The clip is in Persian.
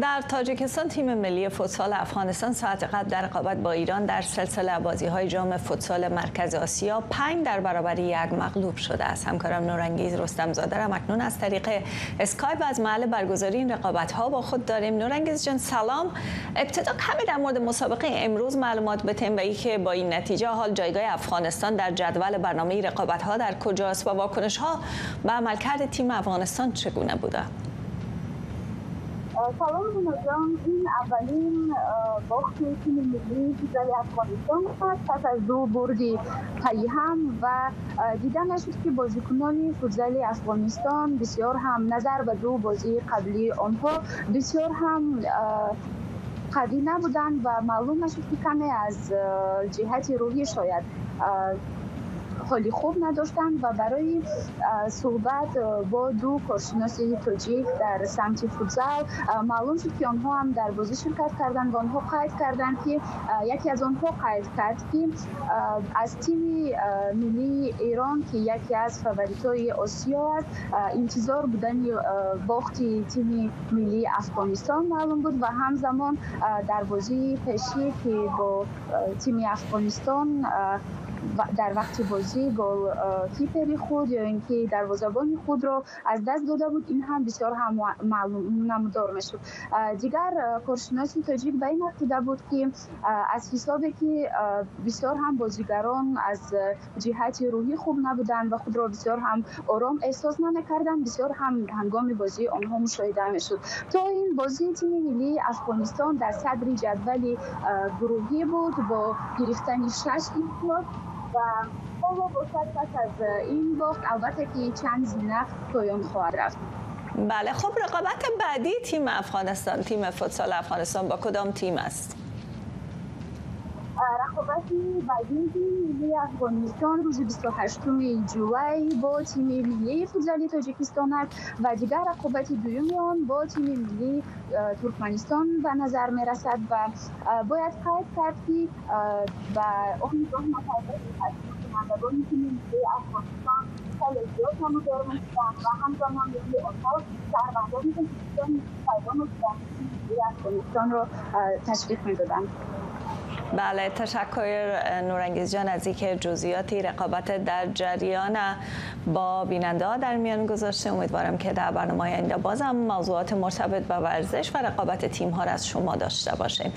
در تاجیکستان تیم ملی فوتسال افغانستان ساعت قبل در رقابت با ایران در سلسله بازی های جام فوتسال مرکز آسیا پنج در برابر یک مغلوب شده است. همکارم نورانگیز رستم زاده را مکنون از طریق اسکایپ از محل برگزاری این رقابت ها با خود داریم. نورانگیز جان سلام. ابتدا کمی در مورد مسابقه امروز معلومات بتیم و که با این نتیجه حال جایگاه افغانستان در جدول برنامه رقابت ها در کجاست و واکنش ها به عملکرد تیم افغانستان چگونه بوده؟ سلام جان. این اولین باخت تیم ملی فوتبال افغانستان است پس از دو بردی هم و دیدن نشد که بازیکنان فوتبال افغانستان بسیار هم نظر به دو بازی قبلی آنها بسیار هم قوی نبودن و معلوم نشد که کمی از جهت روحی شاید حالی خوب نداشتن و برای صحبت با دو کارشناس تاجیک در سمت فوتزال معلوم شد که آنها هم در بازی شرکت کردن و آنها قید کردن که یکی از آنها قید کرد که از تیم ملی ایران که یکی از فوریتای آسیا است انتظار بودن باخت تیم ملی افغانستان معلوم بود و همزمان در بازی پیشی که با تیم افغانستان در وقت بازی گل کیپری خود یا اینکه دروازه‌بان خود را از دست داده بود. این هم بسیار هم معلوم نمودار می‌شد دیگر کارشناسی تاجیک به این عقیده بود که از حسابی که بسیار هم بازیگران از جهت روحی خوب نبودن و خود را بسیار هم آرام احساس نمی‌کردن بسیار هم هنگام بازی آنها مشاهده می‌شد. تا این بازی تیم ملی افغانستان در صدر جدول گروهی بود با گرفتن 6 امتیاز و با باشد پس از این باخت البته که چند زینه پایان خواهد رفت بله خب رقابت بعدی تیم افغانستان تیم فوتسال افغانستان با کدام تیم است؟ رقابت بعدی ملی افغانستان روز 28 جولای با تیم ملی فوتبال تاجیکستان و دیگر رقابت دوم آن با تیم ملی ترکمنستان به نظر می رسد و باید قید کرد که به امیدوار کنندگان تیم ملی افغانستان سال زیاد نمودار میشن و همزمان ملی آنها شهروندان تاجیکستان پیغام ملی افغانستان را تشویق می‌دادند. بله تشکر نورانگیز جان از اینکه جزئیاتی رقابت در جریان با بیننده ها در میان گذاشته. امیدوارم که در برنامه آینده بازم موضوعات مرتبط به ورزش و رقابت تیم ها را از شما داشته باشیم